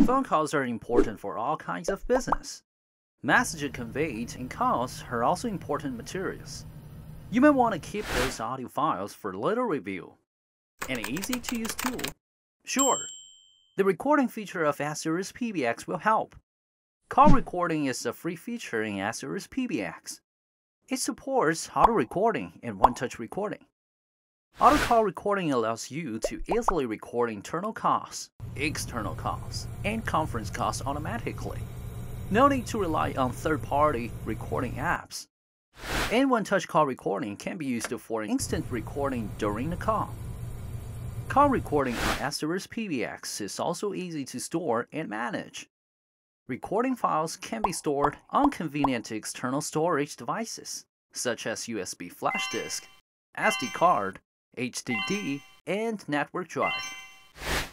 Phone calls are important for all kinds of business. Messages conveyed in calls are also important materials. You may want to keep those audio files for later review. An easy to use tool? Sure. The recording feature of Yeastar S PBX will help. Call recording is a free feature in Yeastar S PBX. It supports auto recording and one touch recording. Auto call recording allows you to easily record internal calls, external calls, and conference calls automatically. No need to rely on third party recording apps. And one touch call recording can be used for instant recording during the call. Call recording on Yeastar S PBX is also easy to store and manage. Recording files can be stored on convenient external storage devices, such as USB flash disk, SD card, HDD, and network drive.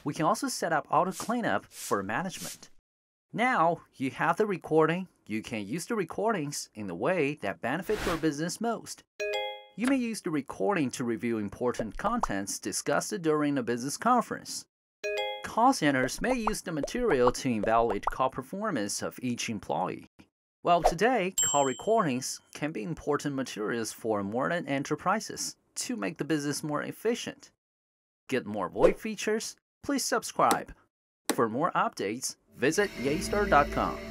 We can also set up auto cleanup for management. Now you have the recording, you can use the recordings in the way that benefit your business most. You may use the recording to review important contents discussed during a business conference. Call centers may use the material to evaluate call performance of each employee. Well, today, call recordings can be important materials for modern enterprises to make the business more efficient. Get more VoIP features? Please subscribe. For more updates, visit yeastar.com.